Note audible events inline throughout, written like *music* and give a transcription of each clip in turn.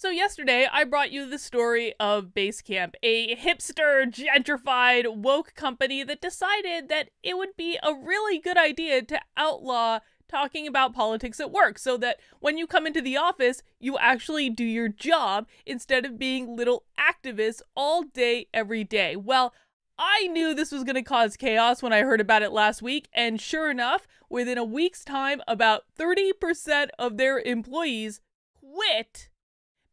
So, yesterday I brought you the story of Basecamp, a hipster, gentrified, woke company that decided that it would be a really good idea to outlaw talking about politics at work so that when you come into the office, you actually do your job instead of being little activists all day, every day. Well, I knew this was going to cause chaos when I heard about it last week, and sure enough, within a week's time, about 30% of their employees quit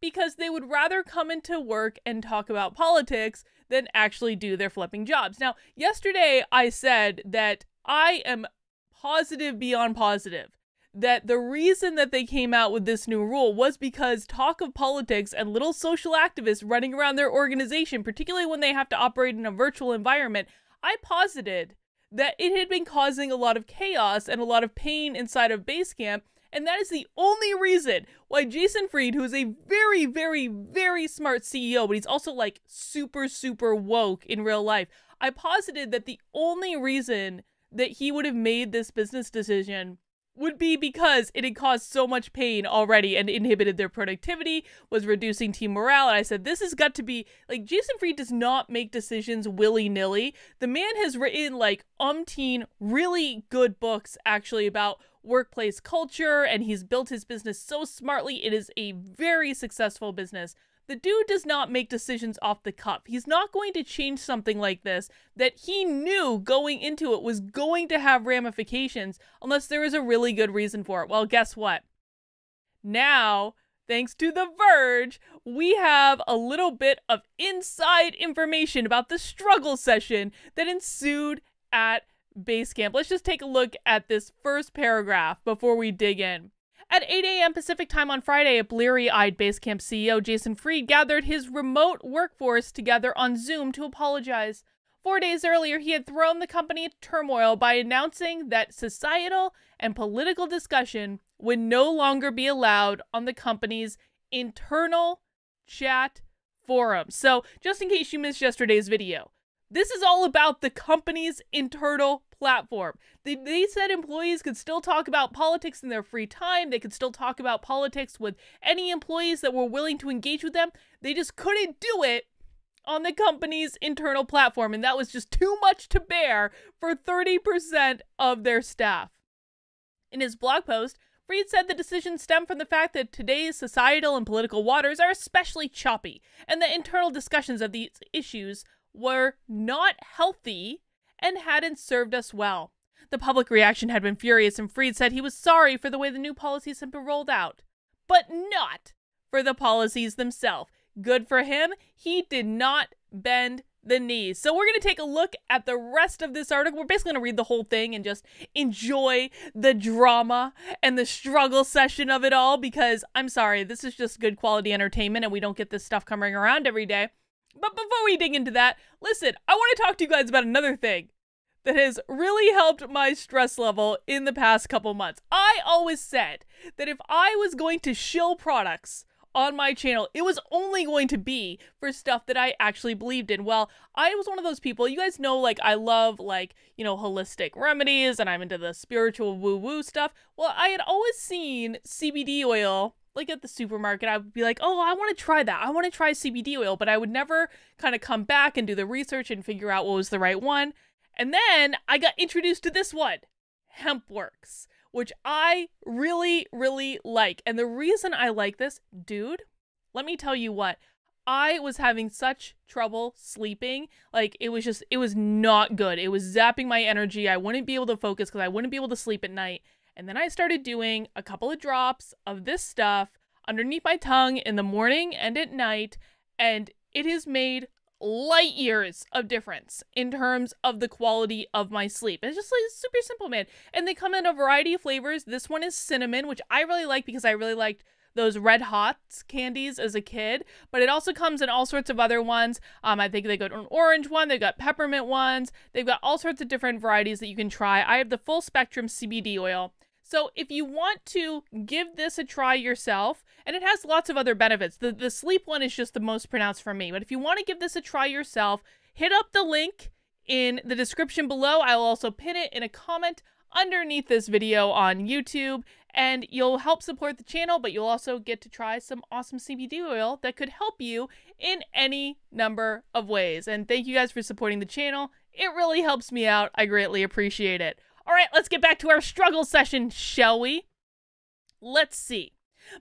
because they would rather come into work and talk about politics than actually do their flipping jobs. Now, yesterday I said that I am positive beyond positive that the reason that they came out with this new rule was because talk of politics and little social activists running around their organization, particularly when they have to operate in a virtual environment, I posited that it had been causing a lot of chaos and a lot of pain inside of Basecamp and that is the only reason why Jason Fried, who is a very, very, very smart CEO, but he's also like super, super woke in real life, I posited that the only reason that he would have made this business decision would be because it had caused so much pain already and inhibited their productivity, was reducing team morale. And I said, this has got to be like Jason Fried does not make decisions willy nilly. The man has written like umpteen really good books actually about workplace culture and he's built his business so smartly. It is a very successful business. The dude does not make decisions off the cuff. He's not going to change something like this that he knew going into it was going to have ramifications unless there is a really good reason for it. Well, guess what? Now, thanks to The Verge, we have a little bit of inside information about the struggle session that ensued at Basecamp. Let's just take a look at this first paragraph before we dig in. At 8 a.m. Pacific time on Friday, a bleary eyed Basecamp CEO Jason Fried gathered his remote workforce together on Zoom to apologize. Four days earlier, he had thrown the company into turmoil by announcing that societal and political discussion would no longer be allowed on the company's internal chat forum. So, just in case you missed yesterday's video, this is all about the company's internal platform. They, they said employees could still talk about politics in their free time. They could still talk about politics with any employees that were willing to engage with them. They just couldn't do it on the company's internal platform. And that was just too much to bear for 30% of their staff. In his blog post, Fried said the decision stemmed from the fact that today's societal and political waters are especially choppy, and the internal discussions of these issues were not healthy and hadn't served us well. The public reaction had been furious, and Fried said he was sorry for the way the new policies had been rolled out, but not for the policies themselves. Good for him, he did not bend the knees. So we're going to take a look at the rest of this article. We're basically going to read the whole thing and just enjoy the drama and the struggle session of it all because I'm sorry, this is just good quality entertainment and we don't get this stuff coming around every day. But before we dig into that, listen, I want to talk to you guys about another thing that has really helped my stress level in the past couple months. I always said that if I was going to shill products on my channel, it was only going to be for stuff that I actually believed in. Well, I was one of those people, you guys know, like, I love, like, you know, holistic remedies and I'm into the spiritual woo woo stuff. Well, I had always seen CBD oil like at the supermarket, I would be like, oh, I want to try that. I want to try CBD oil, but I would never kind of come back and do the research and figure out what was the right one. And then I got introduced to this one, HempWorx, which I really, really like. And the reason I like this, dude, let me tell you what. I was having such trouble sleeping. Like, it was just, it was not good. It was zapping my energy. I wouldn't be able to focus because I wouldn't be able to sleep at night. And then I started doing a couple of drops of this stuff underneath my tongue in the morning and at night. And it has made light years of difference in terms of the quality of my sleep. It's just like super simple, man. And they come in a variety of flavors. This one is cinnamon, which I really like because I really liked those red hot candies as a kid but it also comes in all sorts of other ones um i think they got an orange one they've got peppermint ones they've got all sorts of different varieties that you can try i have the full spectrum cbd oil so if you want to give this a try yourself, and it has lots of other benefits. The the sleep one is just the most pronounced for me, but if you want to give this a try yourself, hit up the link in the description below. I'll also pin it in a comment underneath this video on YouTube and you'll help support the channel, but you'll also get to try some awesome CBD oil that could help you in any number of ways. And thank you guys for supporting the channel. It really helps me out. I greatly appreciate it. All right, let's get back to our struggle session, shall we? Let's see.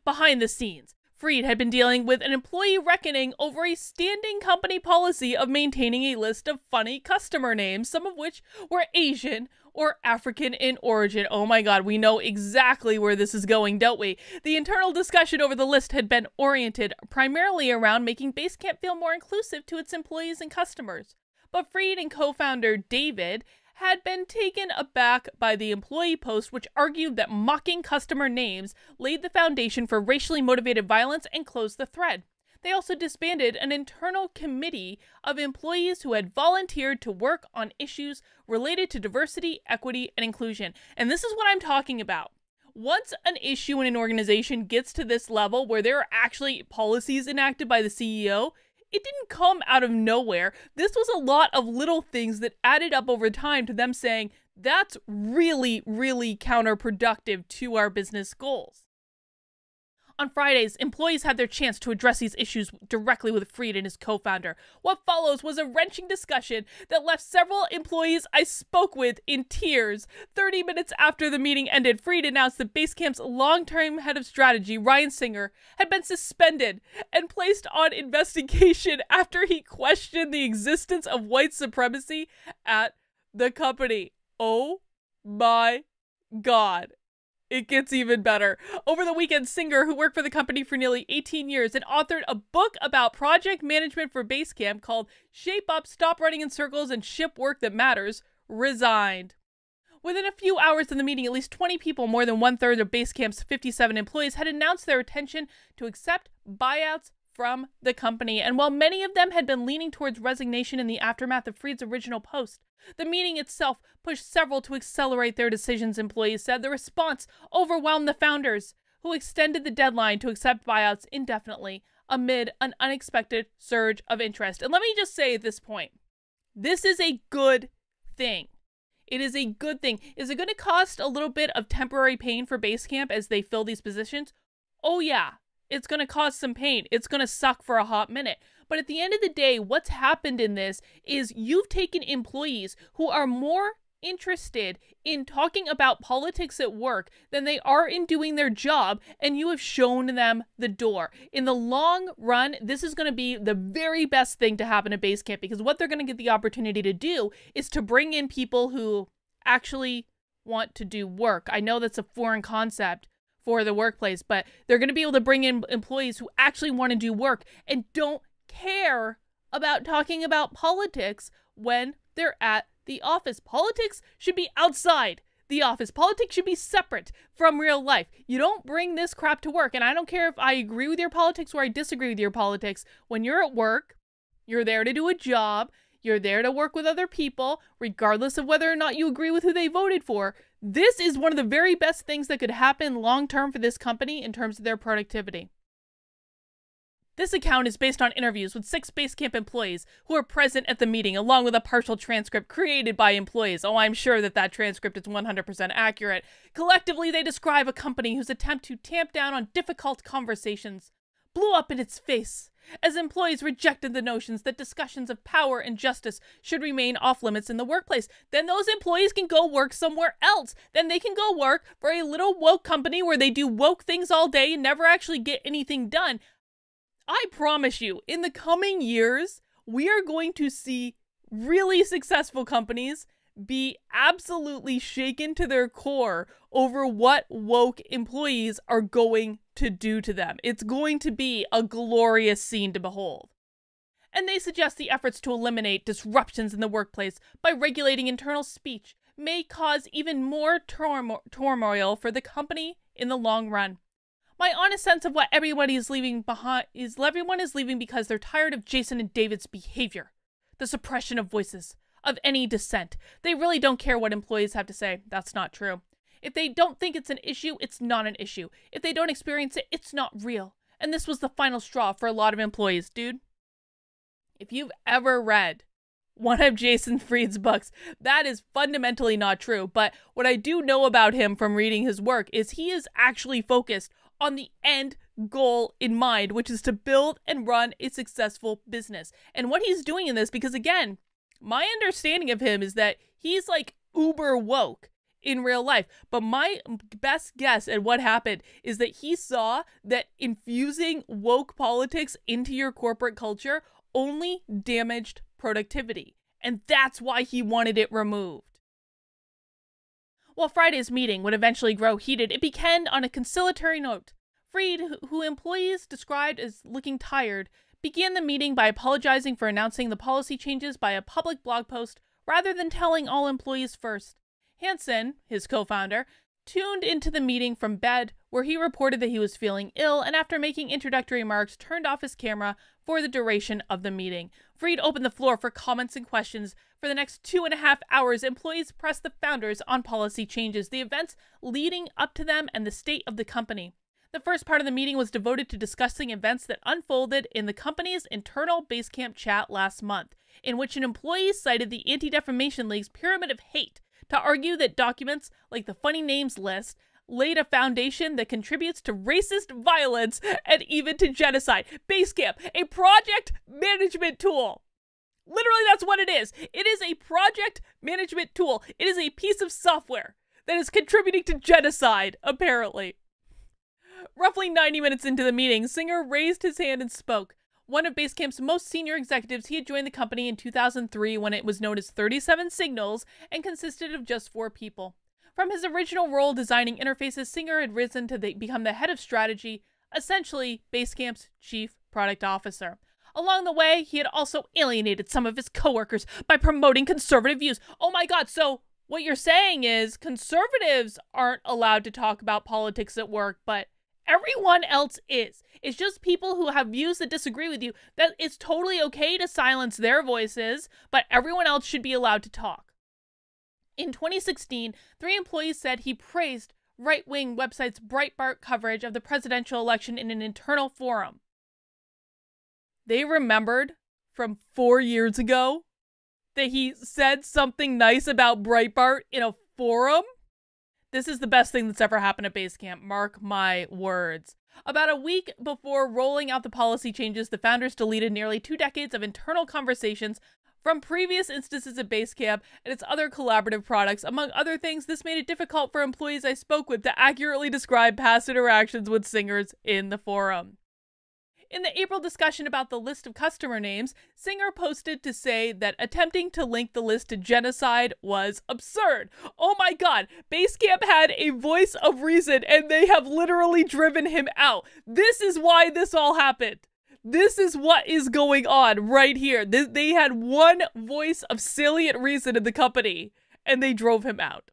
Behind the scenes, Fried had been dealing with an employee reckoning over a standing company policy of maintaining a list of funny customer names, some of which were Asian or African in origin. Oh my god, we know exactly where this is going, don't we? The internal discussion over the list had been oriented primarily around making Basecamp feel more inclusive to its employees and customers. But Fried and co founder David had been taken aback by the employee post, which argued that mocking customer names laid the foundation for racially motivated violence and closed the thread. They also disbanded an internal committee of employees who had volunteered to work on issues related to diversity, equity, and inclusion. And this is what I'm talking about. Once an issue in an organization gets to this level where there are actually policies enacted by the CEO, it didn't come out of nowhere. This was a lot of little things that added up over time to them saying, that's really, really counterproductive to our business goals. On Fridays, employees had their chance to address these issues directly with Fried and his co founder. What follows was a wrenching discussion that left several employees I spoke with in tears. 30 minutes after the meeting ended, Fried announced that Basecamp's long term head of strategy, Ryan Singer, had been suspended and placed on investigation *laughs* after he questioned the existence of white supremacy at the company. Oh my god. It gets even better. Over the weekend, Singer, who worked for the company for nearly 18 years and authored a book about project management for Basecamp called Shape Up, Stop Running in Circles, and Ship Work That Matters, resigned. Within a few hours of the meeting, at least 20 people, more than one third of Basecamp's 57 employees, had announced their intention to accept buyouts from the company. And while many of them had been leaning towards resignation in the aftermath of Fried's original post, the meeting itself pushed several to accelerate their decisions, employees said. The response overwhelmed the founders, who extended the deadline to accept buyouts indefinitely amid an unexpected surge of interest. And let me just say at this point this is a good thing. It is a good thing. Is it going to cost a little bit of temporary pain for Basecamp as they fill these positions? Oh, yeah it's going to cause some pain. It's going to suck for a hot minute. But at the end of the day, what's happened in this is you've taken employees who are more interested in talking about politics at work than they are in doing their job, and you have shown them the door. In the long run, this is going to be the very best thing to happen at Basecamp because what they're going to get the opportunity to do is to bring in people who actually want to do work. I know that's a foreign concept for the workplace, but they're going to be able to bring in employees who actually want to do work and don't care about talking about politics when they're at the office. Politics should be outside the office. Politics should be separate from real life. You don't bring this crap to work. And I don't care if I agree with your politics or I disagree with your politics. When you're at work, you're there to do a job. You're there to work with other people, regardless of whether or not you agree with who they voted for. This is one of the very best things that could happen long term for this company in terms of their productivity. This account is based on interviews with six Basecamp employees who were present at the meeting, along with a partial transcript created by employees. Oh, I'm sure that that transcript is 100% accurate. Collectively, they describe a company whose attempt to tamp down on difficult conversations blew up in its face as employees rejected the notions that discussions of power and justice should remain off limits in the workplace. Then those employees can go work somewhere else. Then they can go work for a little woke company where they do woke things all day and never actually get anything done. I promise you, in the coming years, we are going to see really successful companies be absolutely shaken to their core over what woke employees are going to do to them. It's going to be a glorious scene to behold. And they suggest the efforts to eliminate disruptions in the workplace by regulating internal speech may cause even more turmo- turmoil for the company in the long run. My honest sense of what everybody is leaving behind is everyone is leaving because they're tired of Jason and David's behavior, the suppression of voices, of any dissent. They really don't care what employees have to say. That's not true. If they don't think it's an issue, it's not an issue. If they don't experience it, it's not real. And this was the final straw for a lot of employees, dude. If you've ever read one of Jason Fried's books. That is fundamentally not true. But what I do know about him from reading his work is he is actually focused on the end goal in mind, which is to build and run a successful business. And what he's doing in this, because again, my understanding of him is that he's like uber woke in real life. But my best guess at what happened is that he saw that infusing woke politics into your corporate culture only damaged productivity. And that's why he wanted it removed. While Friday's meeting would eventually grow heated, it began on a conciliatory note. Fried, who employees described as looking tired, began the meeting by apologizing for announcing the policy changes by a public blog post rather than telling all employees first. Hansson, his co founder, tuned into the meeting from bed where he reported that he was feeling ill and after making introductory remarks turned off his camera for the duration of the meeting. Fried opened the floor for comments and questions. For the next two and a half hours, employees pressed the founders on policy changes, the events leading up to them, and the state of the company. The first part of the meeting was devoted to discussing events that unfolded in the company's internal Basecamp chat last month, in which an employee cited the Anti Defamation League's pyramid of hate to argue that documents like the funny names list laid a foundation that contributes to racist violence and even to genocide. Basecamp, a project management tool. Literally, that's what it is. It is a project management tool. It is a piece of software that is contributing to genocide, apparently. Roughly 90 minutes into the meeting, Singer raised his hand and spoke. One of Basecamp's most senior executives, he had joined the company in 2003 when it was known as 37 Signals and consisted of just four people. From his original role designing interfaces, Singer had risen to the, become the head of strategy, essentially Basecamp's chief product officer. Along the way, he had also alienated some of his coworkers by promoting conservative views. Oh my god, so what you're saying is conservatives aren't allowed to talk about politics at work, but everyone else is. It's just people who have views that disagree with you that it's totally okay to silence their voices, but everyone else should be allowed to talk. In 2016, three employees said he praised right wing website's Breitbart coverage of the presidential election in an internal forum. They remembered from four years ago that he said something nice about Breitbart in a forum? This is the best thing that's ever happened at Basecamp, mark my words. About a week before rolling out the policy changes, the founders deleted nearly two decades of internal conversations from previous instances of Basecamp and its other collaborative products. Among other things, this made it difficult for employees I spoke with to accurately describe past interactions with singers in the forum. In the April discussion about the list of customer names, Singer posted to say that attempting to link the list to genocide was absurd. Oh my god, Basecamp had a voice of reason and they have literally driven him out. This is why this all happened. This is what is going on right here. They had one voice of salient reason in the company, and they drove him out.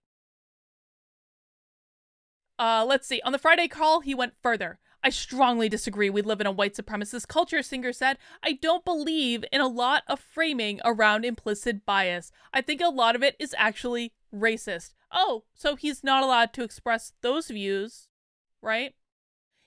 Uh, let's see. On the Friday call, he went further. I strongly disagree. We live in a white supremacist culture, Singer said. I don't believe in a lot of framing around implicit bias. I think a lot of it is actually racist. Oh, so he's not allowed to express those views, right?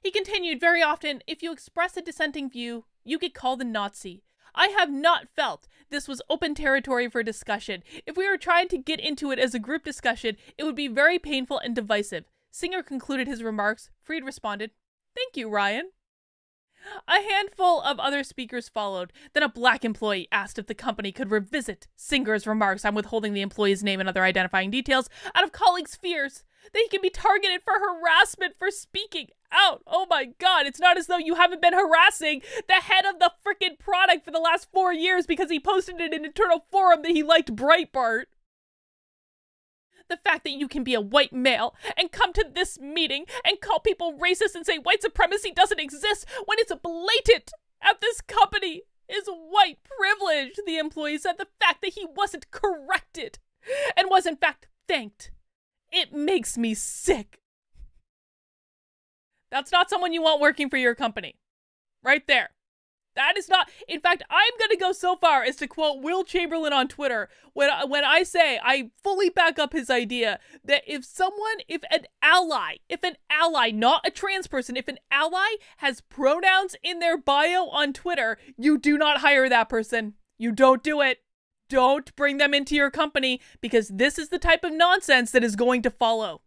He continued, Very often, if you express a dissenting view, you get called a Nazi. I have not felt this was open territory for discussion. If we were trying to get into it as a group discussion, it would be very painful and divisive. Singer concluded his remarks. Fried responded, Thank you, Ryan. A handful of other speakers followed. Then a black employee asked if the company could revisit Singer's remarks on withholding the employee's name and other identifying details out of colleagues' fears that he can be targeted for harassment for speaking out. Oh my god, it's not as though you haven't been harassing the head of the freaking product for the last four years because he posted in an internal forum that he liked Breitbart. The fact that you can be a white male and come to this meeting and call people racist and say white supremacy doesn't exist when it's blatant at this company is white privilege, the employee said. The fact that he wasn't corrected and was in fact thanked it makes me sick. That's not someone you want working for your company. Right there. That is not. In fact, I'm going to go so far as to quote Will Chamberlain on Twitter when when I say I fully back up his idea that if someone, if an ally, if an ally, not a trans person, if an ally has pronouns in their bio on Twitter, you do not hire that person. You don't do it. don't bring them into your company because this is the type of nonsense that is going to follow.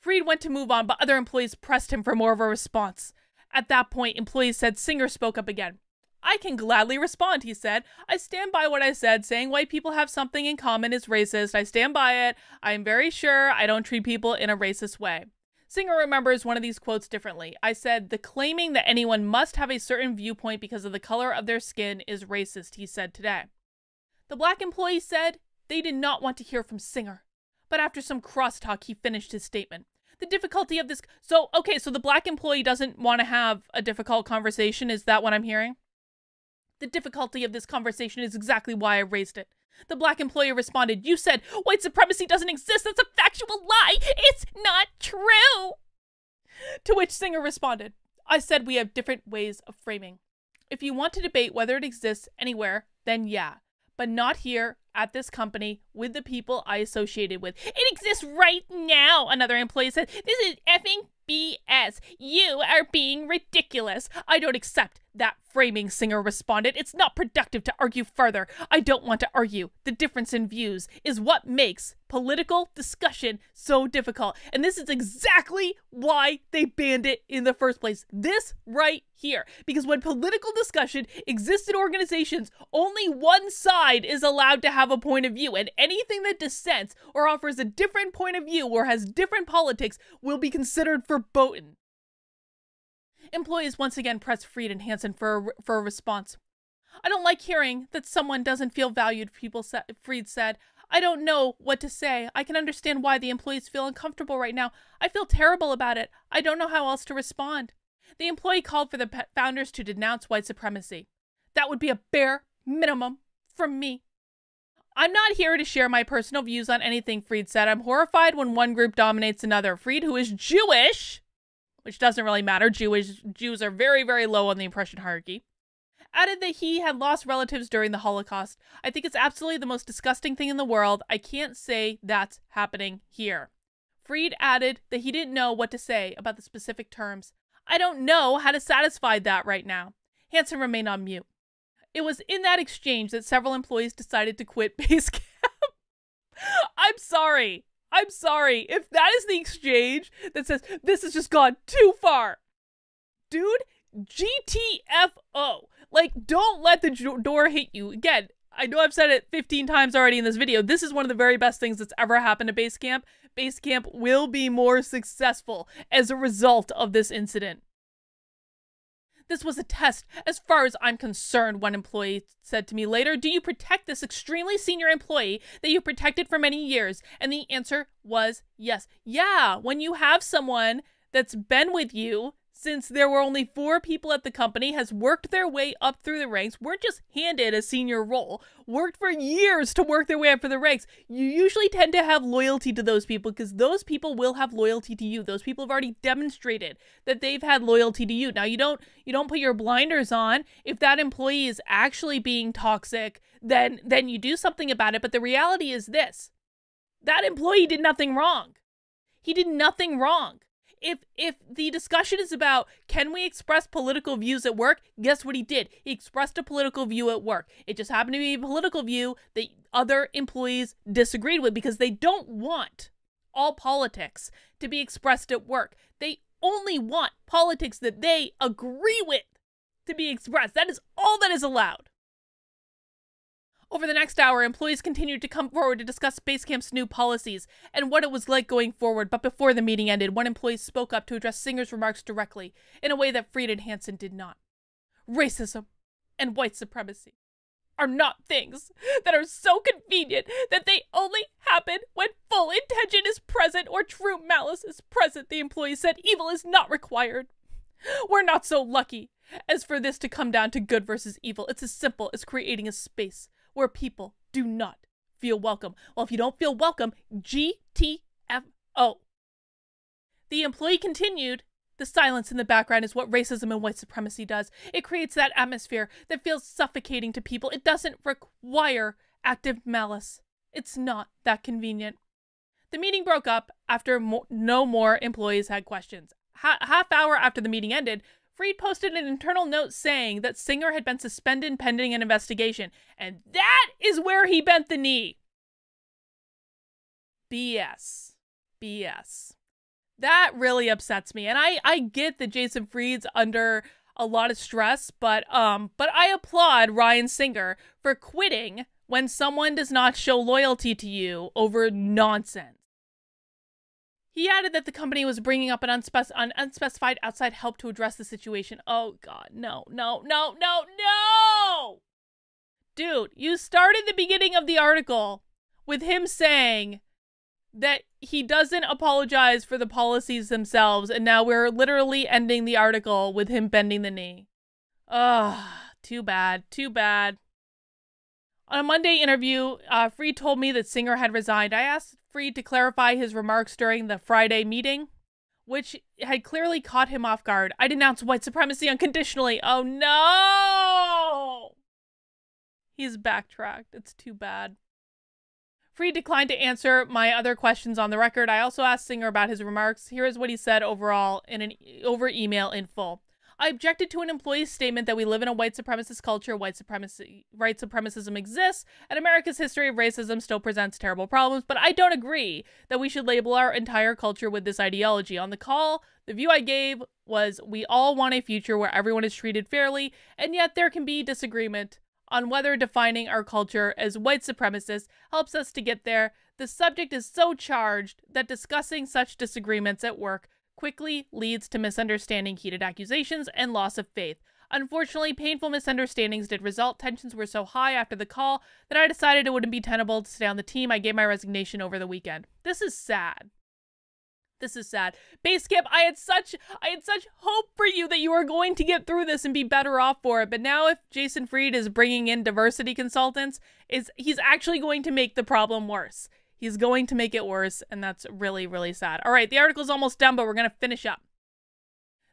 Fried went to move on, but other employees pressed him for more of a response. At that point, employees said Singer spoke up again. I can gladly respond, he said. I stand by what I said. Saying white people have something in common is racist. I stand by it. I am very sure I don't treat people in a racist way. Singer remembers one of these quotes differently. I said, The claiming that anyone must have a certain viewpoint because of the color of their skin is racist, he said today. The black employee said they did not want to hear from Singer. But after some crosstalk, he finished his statement. The difficulty of this. So, okay, so the black employee doesn't want to have a difficult conversation. Is that what I'm hearing? The difficulty of this conversation is exactly why I raised it. The black employee responded, You said white supremacy doesn't exist. That's a factual lie. It's not true. To which Singer responded, I said we have different ways of framing. If you want to debate whether it exists anywhere, then yeah but not here at this company with the people I associated with. It exists right now, another employee said. This is effing BS. You are being ridiculous. I don't accept that framing, Singer responded. It's not productive to argue further. I don't want to argue. The difference in views is what makes political discussion so difficult. And this is exactly why they banned it in the first place. This right here. Because when political discussion exists in organizations, only one side is allowed to have a point of view. And anything that dissents or offers a different point of view or has different politics will be considered verboten. Employees once again pressed Fried and Hansson for a, for a response. I don't like hearing that someone doesn't feel valued, people said, Fried said. I don't know what to say. I can understand why the employees feel uncomfortable right now. I feel terrible about it. I don't know how else to respond. The employee called for the founders to denounce white supremacy. That would be a bare minimum from me. I'm not here to share my personal views on anything, Fried said. I'm horrified when one group dominates another. Fried, who is Jewish, which doesn't really matter. Jewish Jews are very, very low on the oppression hierarchy. Added that he had lost relatives during the Holocaust. I think it's absolutely the most disgusting thing in the world. I can't say that's happening here. Fried added that he didn't know what to say about the specific terms. I don't know how to satisfy that right now. Hansson remained on mute. It was in that exchange that several employees decided to quit *laughs* Basecamp. I'm sorry. I'm sorry. If that is the exchange that says this has just gone too far, dude, GTFO. Like, don't let the door hit you. Again, I know I've said it 15 times already in this video. This is one of the very best things that's ever happened to Basecamp. Basecamp will be more successful as a result of this incident. This was a test, as far as I'm concerned, one employee said to me later. Do you protect this extremely senior employee that you protected for many years? And the answer was yes. Yeah, when you have someone that's been with you since there were only four people at the company, has worked their way up through the ranks, weren't just handed a senior role, worked for years to work their way up for the ranks. You usually tend to have loyalty to those people because those people will have loyalty to you. Those people have already demonstrated that they've had loyalty to you. Now you don't you don't put your blinders on. If that employee is actually being toxic, then then you do something about it. But the reality is this. That employee did nothing wrong. He did nothing wrong if if the discussion is about can we express political views at work, guess what he did? He expressed a political view at work. It just happened to be a political view that other employees disagreed with because they don't want all politics to be expressed at work. They only want politics that they agree with to be expressed. That is all that is allowed. Over the next hour, employees continued to come forward to discuss Basecamp's new policies and what it was like going forward, but before the meeting ended, one employee spoke up to address Singer's remarks directly, in a way that Fried and Hansson did not. Racism and white supremacy are not things that are so convenient that they only happen when full intention is present or true malice is present, the employee said. Evil is not required. We're not so lucky as for this to come down to good versus evil. It's as simple as creating a space where people do not feel welcome. Well, if you don't feel welcome, GTFO. The employee continued, the silence in the background is what racism and white supremacy does. It creates that atmosphere that feels suffocating to people. It doesn't require active malice. It's not that convenient. The meeting broke up after mo no more employees had questions. Ha half hour after the meeting ended, Fried posted an internal note saying that Singer had been suspended pending an investigation, and that is where he bent the knee. BS. BS. That really upsets me. And I, I get that Jason Fried's under a lot of stress, but um but I applaud Ryan Singer for quitting when someone does not show loyalty to you over nonsense. He added that the company was bringing up an, unspec- an unspecified outside help to address the situation. Oh, God. No, no, no, no, no! Dude, you started the beginning of the article with him saying that he doesn't apologize for the policies themselves, and now we're literally ending the article with him bending the knee. Ugh, too bad, too bad. On a Monday interview, uh, Fried told me that Singer had resigned. I asked Fried to clarify his remarks during the Friday meeting, which had clearly caught him off guard. I denounced white supremacy unconditionally. Oh no! He's backtracked. It's too bad. Fried declined to answer my other questions on the record. I also asked Singer about his remarks. Here is what he said overall in an over email in full. I objected to an employee's statement that we live in a white supremacist culture, white supremacy, white supremacism exists, and America's history of racism still presents terrible problems, but I don't agree that we should label our entire culture with this ideology. On the call, the view I gave was we all want a future where everyone is treated fairly, and yet there can be disagreement on whether defining our culture as white supremacist helps us to get there. The subject is so charged that discussing such disagreements at work quickly leads to misunderstanding, heated accusations, and loss of faith. Unfortunately, painful misunderstandings did result. Tensions were so high after the call that I decided it wouldn't be tenable to stay on the team. I gave my resignation over the weekend. This is sad. This is sad. Base Basecamp, I had such I had such hope for you that you were going to get through this and be better off for it. But now if Jason Fried is bringing in diversity consultants, is he's actually going to make the problem worse. He's going to make it worse, and that's really, really sad. All right, the article's almost done, but we're going to finish up.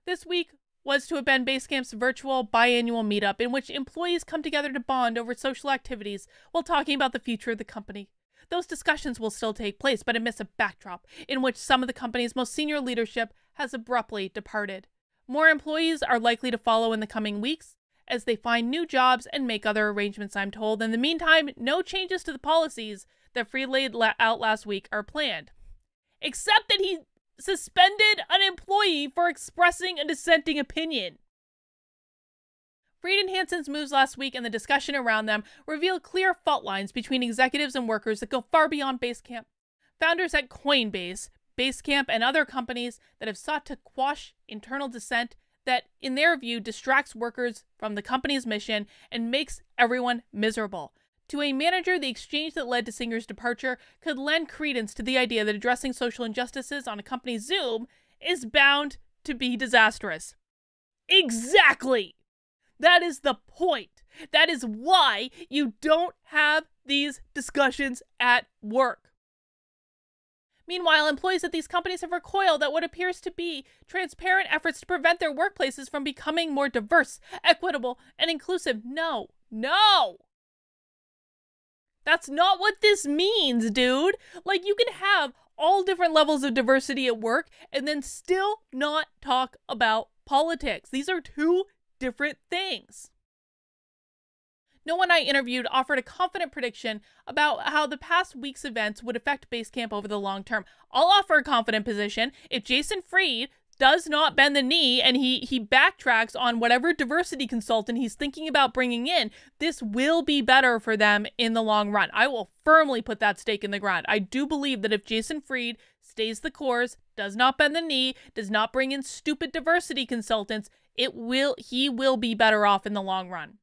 This week was to have been Basecamp's virtual biannual meetup in which employees come together to bond over social activities while talking about the future of the company. Those discussions will still take place, but amidst a backdrop in which some of the company's most senior leadership has abruptly departed. More employees are likely to follow in the coming weeks as they find new jobs and make other arrangements, I'm told. In the meantime, no changes to the policies that Fried laid out last week are planned. Except that he suspended an employee for expressing a dissenting opinion. Fried and Hansson's moves last week and the discussion around them reveal clear fault lines between executives and workers that go far beyond Basecamp. Founders at Coinbase, Basecamp, and other companies that have sought to quash internal dissent that, in their view, distracts workers from the company's mission and makes everyone miserable. To a manager, the exchange that led to Singer's departure could lend credence to the idea that addressing social injustices on a company's Zoom is bound to be disastrous. Exactly! That is the point. That is why you don't have these discussions at work. Meanwhile, employees at these companies have recoiled at what appears to be transparent efforts to prevent their workplaces from becoming more diverse, equitable, and inclusive. No, no! That's not what this means, dude. Like, you can have all different levels of diversity at work and then still not talk about politics. These are two different things. No one I interviewed offered a confident prediction about how the past week's events would affect Basecamp over the long term. I'll offer a confident position. If Jason Fried does not bend the knee and he he backtracks on whatever diversity consultant he's thinking about bringing in this will be better for them in the long run. I will firmly put that stake in the ground. I do believe that if jason fried stays the course does not bend the knee does not bring in stupid diversity consultants it will he will be better off in the long run.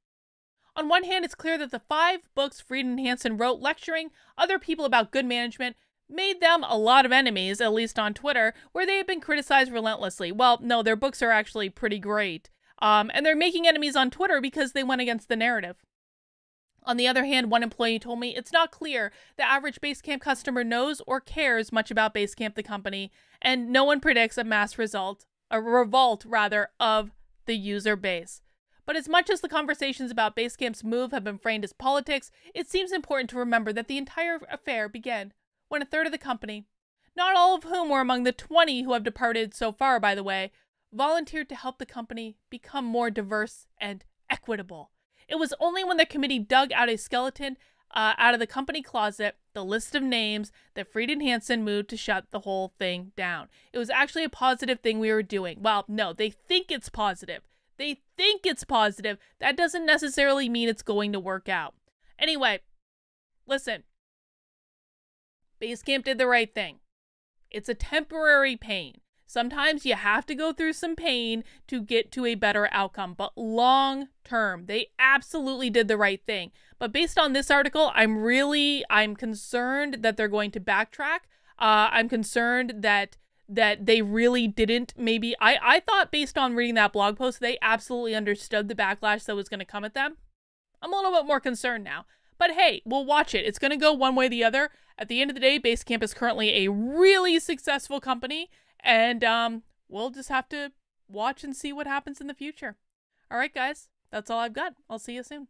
On one hand, it's clear that the five books Fried and Hansson wrote lecturing other people about good management made them a lot of enemies, at least on Twitter, where they have been criticized relentlessly. Well, no, their books are actually pretty great. Um, and they're making enemies on Twitter because they went against the narrative. On the other hand, one employee told me it's not clear the average Basecamp customer knows or cares much about Basecamp, the company, and no one predicts a mass result, a revolt rather, of the user base. But as much as the conversations about Basecamp's move have been framed as politics, it seems important to remember that the entire affair began when a third of the company, not all of whom were among the 20 who have departed so far, by the way, volunteered to help the company become more diverse and equitable. It was only when the committee dug out a skeleton uh, out of the company closet, the list of names, that Frieden Hansson moved to shut the whole thing down. It was actually a positive thing we were doing. Well, no, they think it's positive. They think it's positive. That doesn't necessarily mean it's going to work out. Anyway, listen. Basecamp did the right thing. It's a temporary pain. Sometimes you have to go through some pain to get to a better outcome, but long term, they absolutely did the right thing. But based on this article, I'm really I'm concerned that they're going to backtrack. Uh, I'm concerned that that they really didn't maybe I I thought based on reading that blog post they absolutely understood the backlash that was going to come at them. I'm a little bit more concerned now. But hey, we'll watch it. It's going to go one way or the other. At the end of the day, Basecamp is currently a really successful company and um we'll just have to watch and see what happens in the future. All right, guys. That's all I've got. I'll see you soon.